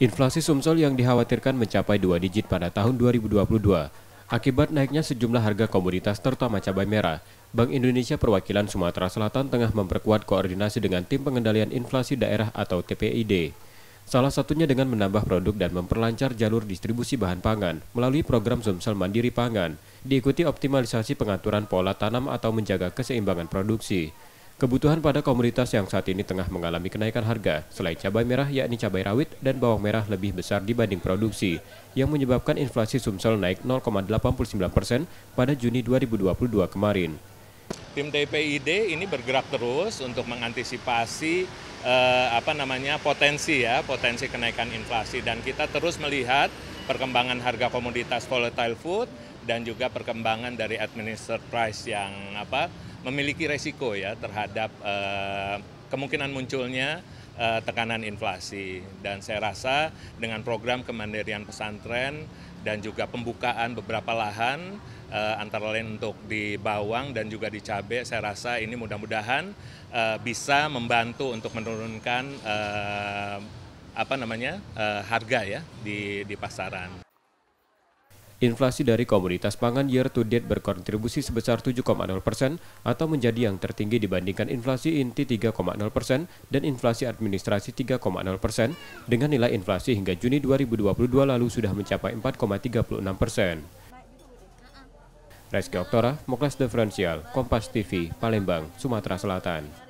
Inflasi Sumsel yang dikhawatirkan mencapai dua digit pada tahun 2022 akibat naiknya sejumlah harga komoditas terutama cabai merah. Bank Indonesia Perwakilan Sumatera Selatan tengah memperkuat koordinasi dengan Tim Pengendalian Inflasi Daerah atau TPID. Salah satunya dengan menambah produk dan memperlancar jalur distribusi bahan pangan melalui program Sumsel Mandiri Pangan, diikuti optimalisasi pengaturan pola tanam atau menjaga keseimbangan produksi. Kebutuhan pada komoditas yang saat ini tengah mengalami kenaikan harga, selain cabai merah yakni cabai rawit dan bawang merah lebih besar dibanding produksi, yang menyebabkan inflasi Sumsel naik 0,89 persen pada Juni 2022 kemarin. Tim TPID ini bergerak terus untuk mengantisipasi eh, apa namanya potensi ya potensi kenaikan inflasi dan kita terus melihat perkembangan harga komoditas volatile food dan juga perkembangan dari administered price yang apa memiliki resiko ya terhadap uh, kemungkinan munculnya uh, tekanan inflasi dan saya rasa dengan program kemandirian pesantren dan juga pembukaan beberapa lahan uh, antara lain untuk di bawang dan juga di cabai saya rasa ini mudah-mudahan uh, bisa membantu untuk menurunkan uh, apa namanya uh, harga ya di di pasaran. Inflasi dari komoditas pangan year to date berkontribusi sebesar 7,0 persen atau menjadi yang tertinggi dibandingkan inflasi inti 3,0 persen dan inflasi administrasi 3,0 persen dengan nilai inflasi hingga Juni 2022 lalu sudah mencapai 4,36 persen. Reski Oktora, Moklas Diferensial, Kompas TV, Palembang, Sumatera Selatan.